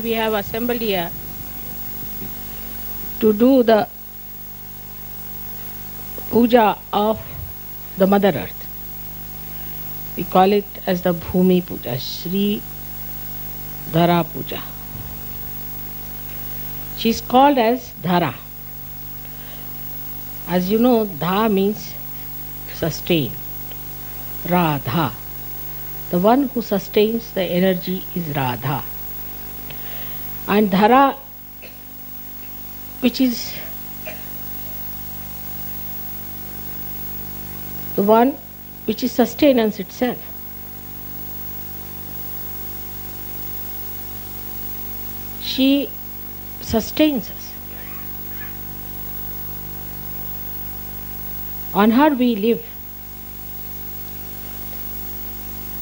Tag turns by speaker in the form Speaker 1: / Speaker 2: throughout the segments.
Speaker 1: we have assembled here to do the puja of the Mother Earth. We call it as the Bhumi Puja, Sri Dhara Puja. She is called as Dhara. As you know, Dha means sustain. Radha. The one who sustains the energy is Radha. And Dhara, which is the one which is sustenance itself. She sustains us. On her we live.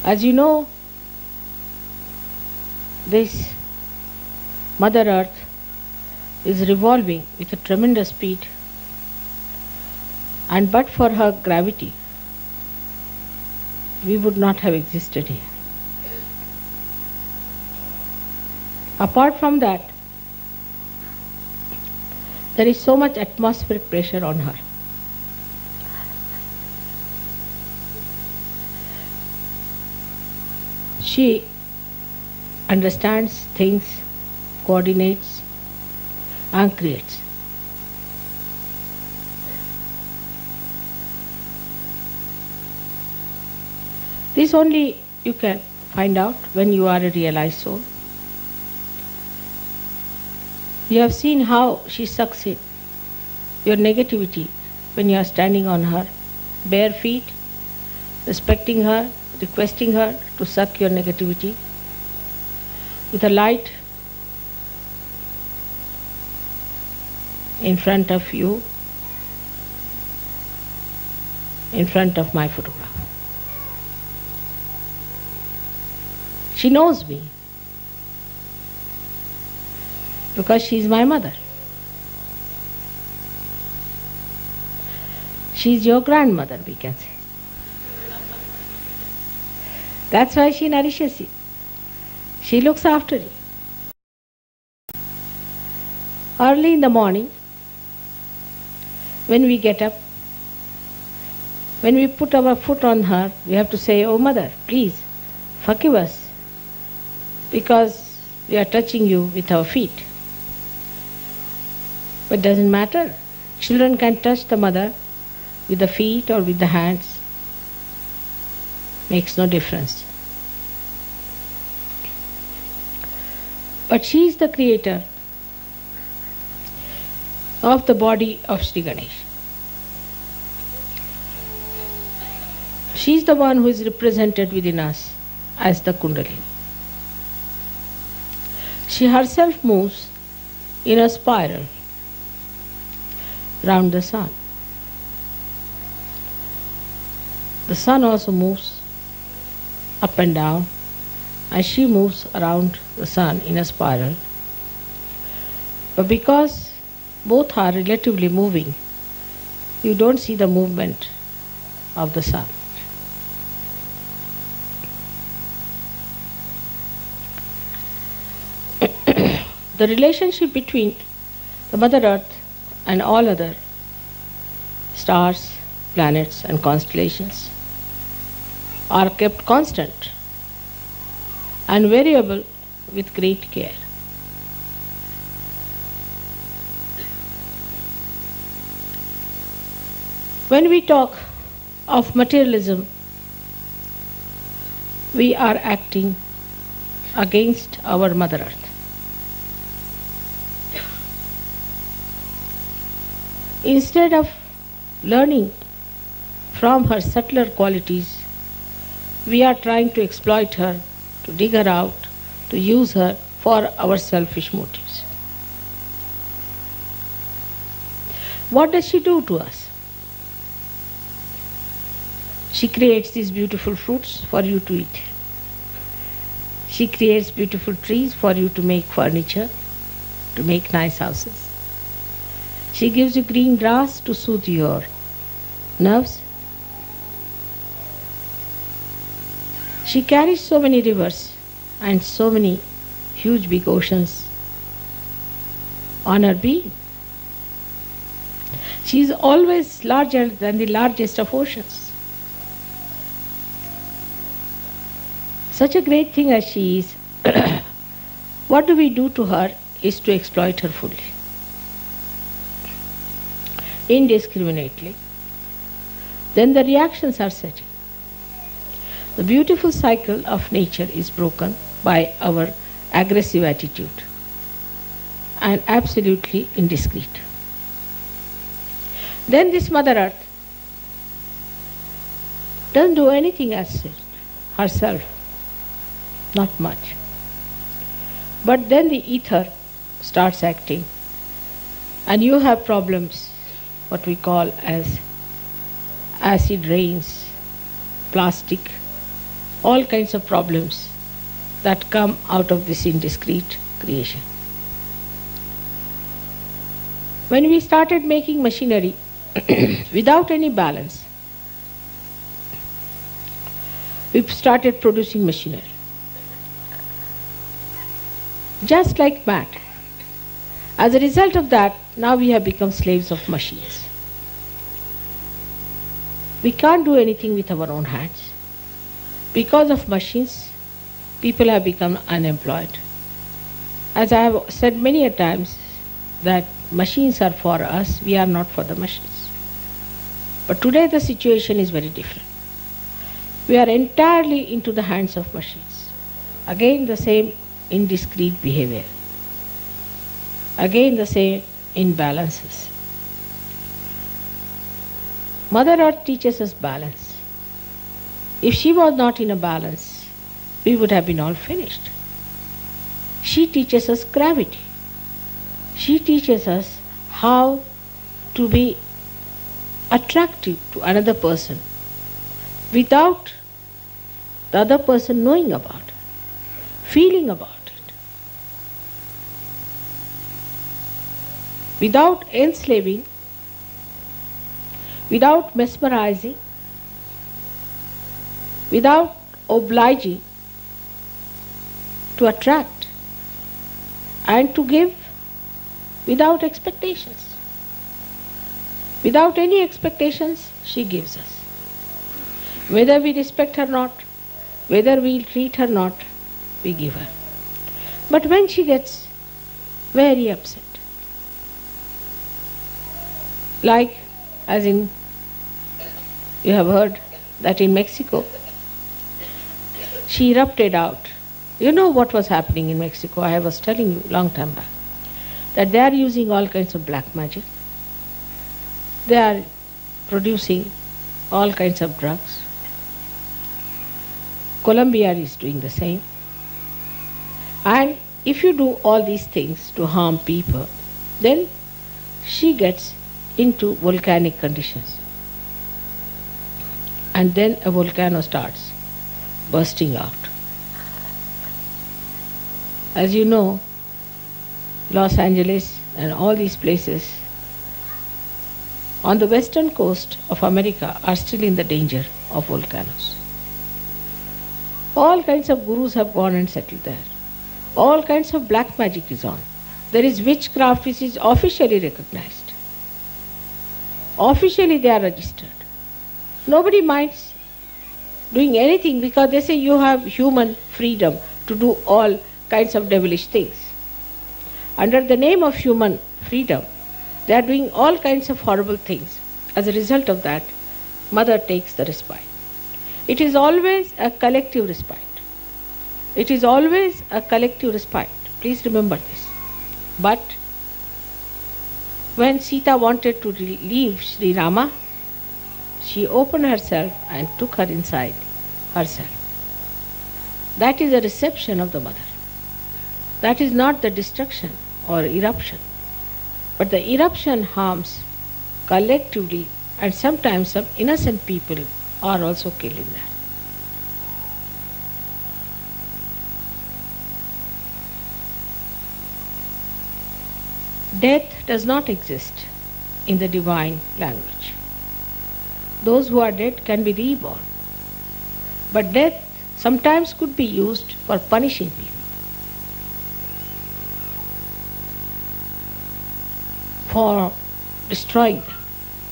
Speaker 1: As you know, this Mother Earth is revolving with a tremendous speed, and but for her gravity, we would not have existed here. Apart from that, there is so much atmospheric pressure on her. She understands things, coordinates, and creates. This only you can find out when you are a realized soul. You have seen how she sucks in your negativity when you are standing on her bare feet, respecting her, requesting her to suck your negativity with a light in front of you, in front of my photograph. She knows me because she is my mother. She is your grandmother, we can say. That's why she nourishes you. She looks after you. Early in the morning, when we get up, when we put our foot on her, we have to say, Oh, mother, please forgive us because we are touching you with our feet. But doesn't matter. Children can touch the mother with the feet or with the hands. Makes no difference. But she is the creator of the body of Sri Ganesh. She is the one who is represented within us as the Kundalini. She herself moves in a spiral round the sun. The sun also moves up and down and she moves around the sun in a spiral. But because both are relatively moving, you don't see the movement of the sun. the relationship between the Mother Earth and all other stars, planets, and constellations are kept constant and variable with great care. When we talk of materialism, we are acting against our Mother Earth. Instead of learning from her subtler qualities, we are trying to exploit her, to dig her out, to use her for our selfish motives. What does she do to us? She creates these beautiful fruits for you to eat. She creates beautiful trees for you to make furniture, to make nice houses. She gives you green grass to soothe your nerves. She carries so many rivers and so many huge big oceans on her being. She is always larger than the largest of oceans. Such a great thing as she is, what do we do to her is to exploit her fully, indiscriminately. Then the reactions are setting. The beautiful cycle of nature is broken by our aggressive attitude and absolutely indiscreet. Then this Mother Earth doesn't do anything as herself, not much. But then the ether starts acting, and you have problems, what we call as acid rains, plastic, all kinds of problems that come out of this indiscreet creation. When we started making machinery without any balance, we started producing machinery. Just like mad. As a result of that, now we have become slaves of machines. We can't do anything with our own hands. Because of machines, people have become unemployed. As I have said many a times, that machines are for us, we are not for the machines. But today the situation is very different. We are entirely into the hands of machines. Again, the same indiscreet behavior. Again, the same imbalances. Mother Earth teaches us balance. If she was not in a balance, we would have been all finished. She teaches us gravity. She teaches us how to be attractive to another person without the other person knowing about feeling about it, without enslaving, without mesmerizing, without obliging to attract and to give without expectations. Without any expectations, she gives us. Whether we respect her not, whether we treat her not, we give her. But when she gets very upset, like as in, you have heard that in Mexico, she erupted out. You know what was happening in Mexico? I was telling you long time back that they are using all kinds of black magic. They are producing all kinds of drugs. Colombia is doing the same. And if you do all these things to harm people, then she gets into volcanic conditions. And then a volcano starts bursting out. As you know, Los Angeles and all these places on the western coast of America are still in the danger of volcanoes. All kinds of gurus have gone and settled there. All kinds of black magic is on. There is witchcraft which is officially recognized. Officially they are registered. Nobody minds doing anything because they say you have human freedom to do all kinds of devilish things under the name of human freedom, they are doing all kinds of horrible things. As a result of that, mother takes the respite. It is always a collective respite. It is always a collective respite. Please remember this. But when Sita wanted to leave Sri Rama, she opened herself and took her inside herself. That is a reception of the mother. That is not the destruction or eruption. But the eruption harms collectively, and sometimes some innocent people are also killed in that. Death does not exist in the divine language. Those who are dead can be reborn. But death sometimes could be used for punishing people. For destroying them,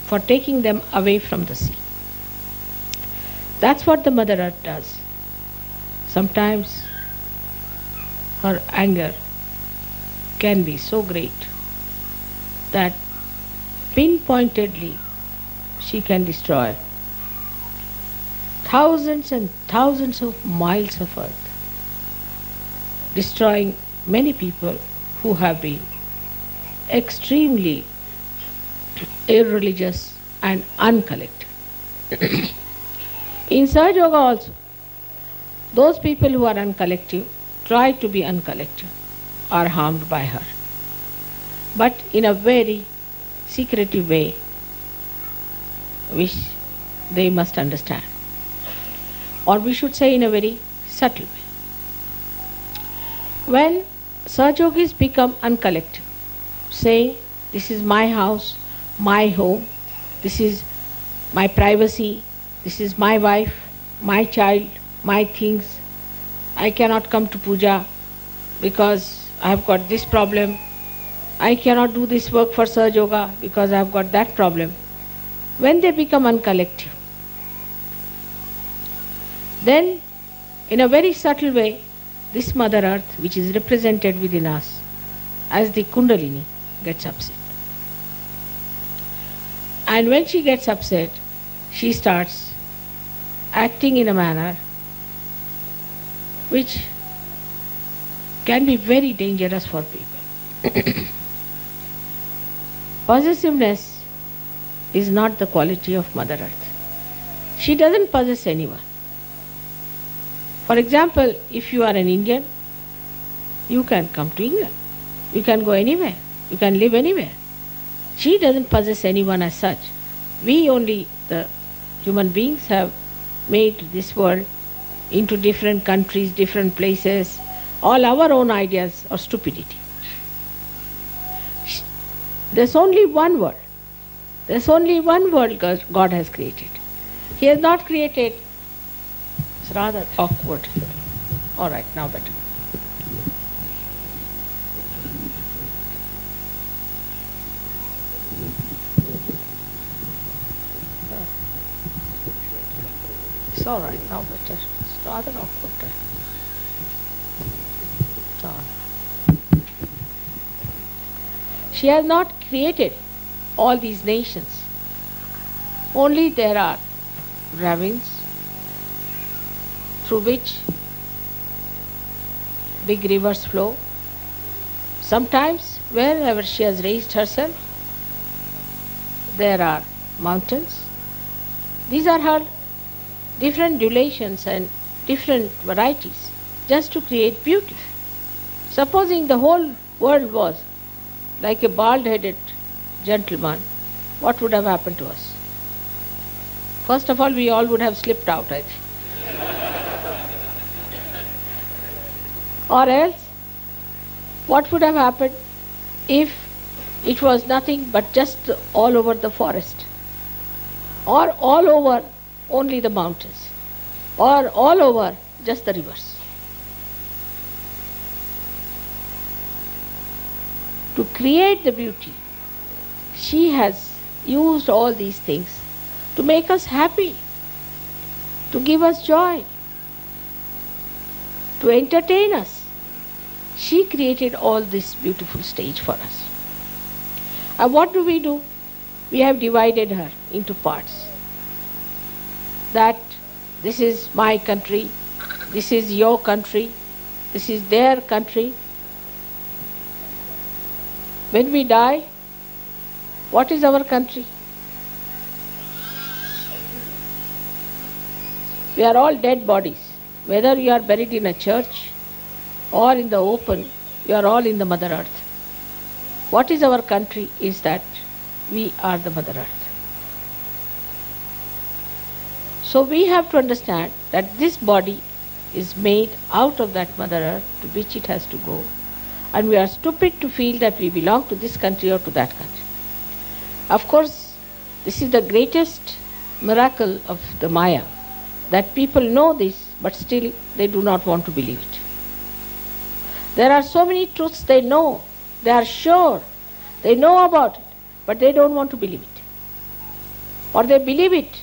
Speaker 1: for taking them away from the sea. That's what the Mother Earth does. Sometimes her anger can be so great that pinpointedly she can destroy thousands and thousands of miles of earth, destroying many people who have been extremely irreligious and uncollected. In Sahaja Yoga also, those people who are uncollective try to be uncollective are harmed by her. But in a very secretive way, which they must understand. Or we should say in a very subtle way. When Sahaja Yogis become uncollective, saying, This is my house, my home, this is my privacy, this is my wife, my child, my things. I cannot come to puja because I have got this problem. I cannot do this work for Sahaja Yoga because I have got that problem. When they become uncollective, then in a very subtle way, this Mother Earth, which is represented within us as the Kundalini, gets upset. And when she gets upset, she starts acting in a manner which can be very dangerous for people. Possessiveness is not the quality of Mother Earth. She doesn't possess anyone. For example, if you are an Indian, you can come to England. You can go anywhere. You can live anywhere. She doesn't possess anyone as such. We only, the human beings, have made this world into different countries, different places, all our own ideas of stupidity. There's only one world. There's only one world God has created. He has not created. It's rather awkward. All right, now better. It's all right now, better. It's rather awkward. She has not created all these nations. Only there are ravines through which big rivers flow. Sometimes, wherever she has raised herself, there are mountains. These are her different durations and different varieties just to create beauty. Supposing the whole world was like a bald headed gentleman, what would have happened to us? First of all, we all would have slipped out, I think. or else, what would have happened if it was nothing but just all over the forest? Or all over only the mountains? Or all over just the rivers? To create the beauty. She has used all these things to make us happy, to give us joy, to entertain us. She created all this beautiful stage for us. And what do we do? We have divided her into parts. That this is my country, this is your country, this is their country, when we die, what is our country? We are all dead bodies. Whether you are buried in a church or in the open, you are all in the Mother Earth. What is our country is that we are the Mother Earth. So we have to understand that this body is made out of that Mother Earth to which it has to go and we are stupid to feel that we belong to this country or to that country. Of course, this is the greatest miracle of the Maya that people know this, but still they do not want to believe it. There are so many truths they know, they are sure, they know about it, but they don't want to believe it. Or they believe it,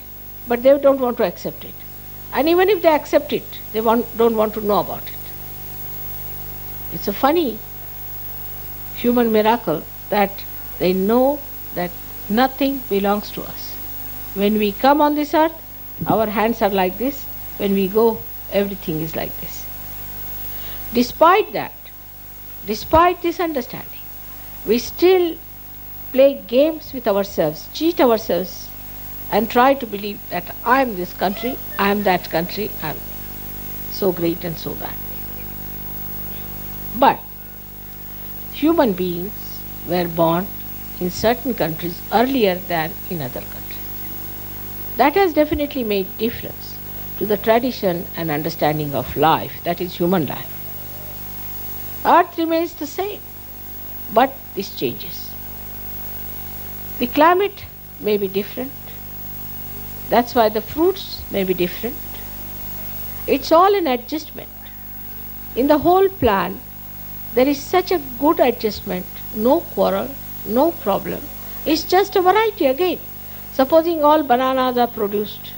Speaker 1: but they don't want to accept it. And even if they accept it, they want, don't want to know about it. It's a funny human miracle that they know that nothing belongs to us. When we come on this earth, our hands are like this. When we go, everything is like this. Despite that, despite this understanding, we still play games with ourselves, cheat ourselves, and try to believe that I am this country, I am that country, I am so great and so that. But human beings were born in certain countries earlier than in other countries. That has definitely made difference to the tradition and understanding of life, that is human life. Earth remains the same, but this changes. The climate may be different. That's why the fruits may be different. It's all an adjustment. In the whole plan, there is such a good adjustment, no quarrel, no problem. It's just a variety again. Supposing all bananas are produced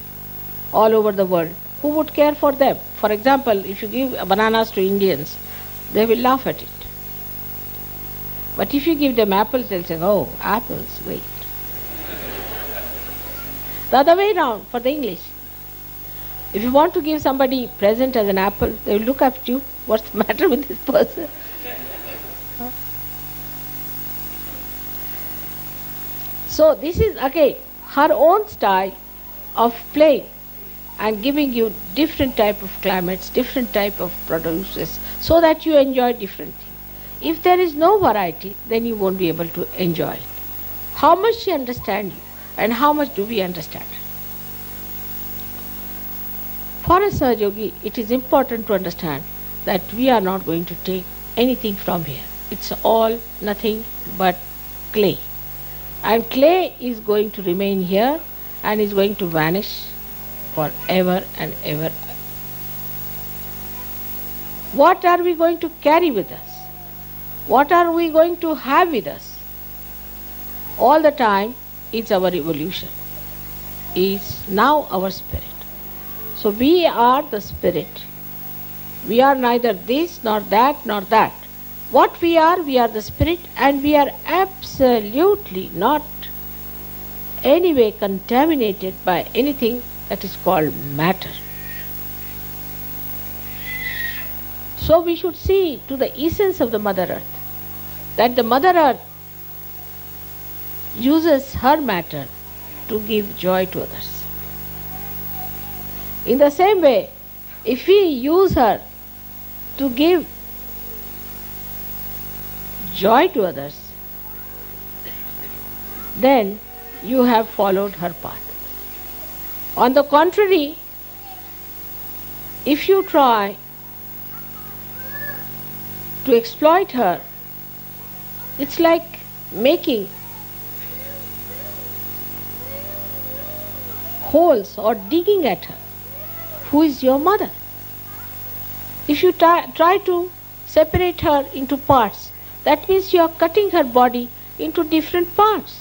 Speaker 1: all over the world, who would care for them? For example, if you give bananas to Indians, they will laugh at it. But if you give them apples, they'll say, oh, apples, wait. the other way round for the English. If you want to give somebody present as an apple, they will look at you. What's the matter with this person? So this is again her own style of playing and giving you different type of climates, different type of produces, so that you enjoy different things. If there is no variety, then you won't be able to enjoy it. How much she understands you, and how much do we understand her? For a Sahaja it is important to understand that we are not going to take anything from here. It's all nothing but clay. And clay is going to remain here and is going to vanish forever and ever. What are we going to carry with us? What are we going to have with us? All the time is our evolution, is now our spirit. So we are the spirit. We are neither this nor that nor that. What we are, we are the spirit, and we are absolutely not anyway contaminated by anything that is called matter. So we should see to the essence of the Mother Earth that the Mother Earth uses her matter to give joy to others. In the same way, if we use her to give joy to others, then you have followed her path. On the contrary, if you try to exploit her, it's like making holes or digging at her. Who is your mother? If you try to separate her into parts, that means you are cutting her body into different parts.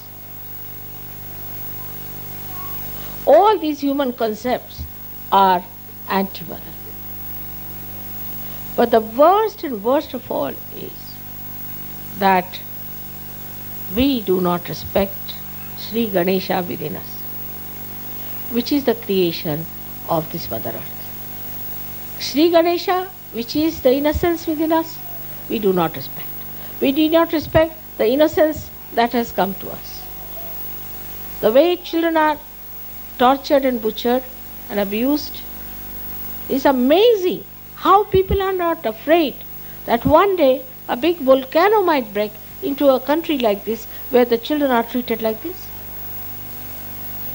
Speaker 1: All these human concepts are anti mother. But the worst and worst of all is that we do not respect Sri Ganesha within us, which is the creation of this Mother Earth. Sri Ganesha, which is the innocence within us, we do not respect. We do not respect the innocence that has come to us. The way children are tortured and butchered and abused is amazing. How people are not afraid that one day a big volcano might break into a country like this where the children are treated like this.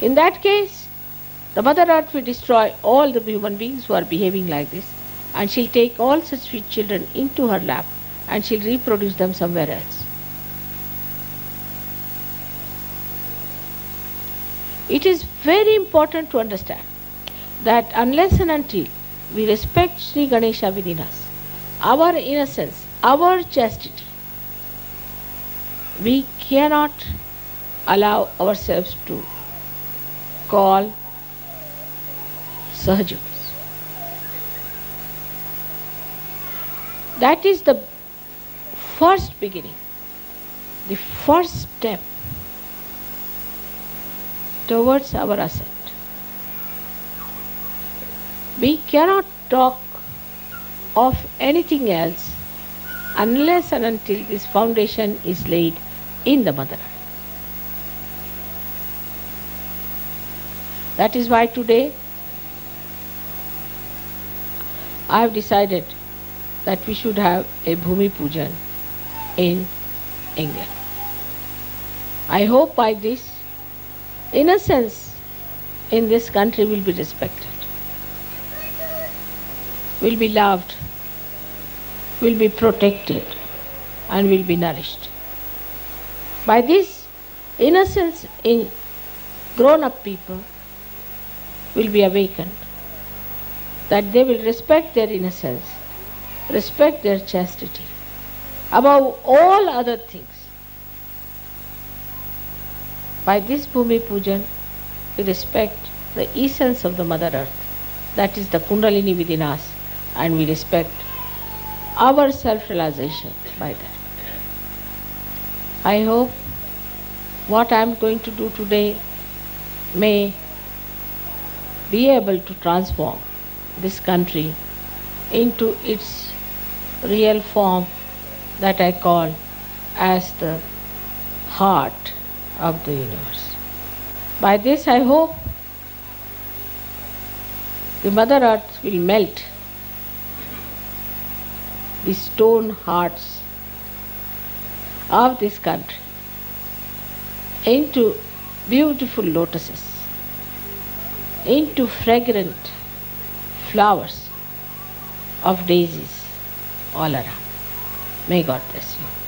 Speaker 1: In that case, the Mother Earth will destroy all the human beings who are behaving like this and she'll take all such sweet children into her lap and she'll reproduce them somewhere else. It is very important to understand that unless and until we respect Sri Ganesha within us, our innocence, our chastity, we cannot allow ourselves to call Sahaja Yogis. That is the first beginning, the first step towards our ascent. We cannot talk of anything else unless and until this foundation is laid in the Mother That is why today I have decided that we should have a Bhumi Pujan in England. I hope by this innocence in this country will be respected, will be loved, will be protected, and will be nourished. By this innocence in grown up people will be awakened, that they will respect their innocence, respect their chastity above all other things. By this Bhumi Pujan, we respect the essence of the Mother Earth, that is the Kundalini within us, and we respect our self realization by that. I hope what I am going to do today may be able to transform this country into its real form that I call as the heart of the universe. By this, I hope the Mother Earth will melt the stone hearts of this country into beautiful lotuses, into fragrant flowers of daisies all around. May God bless you.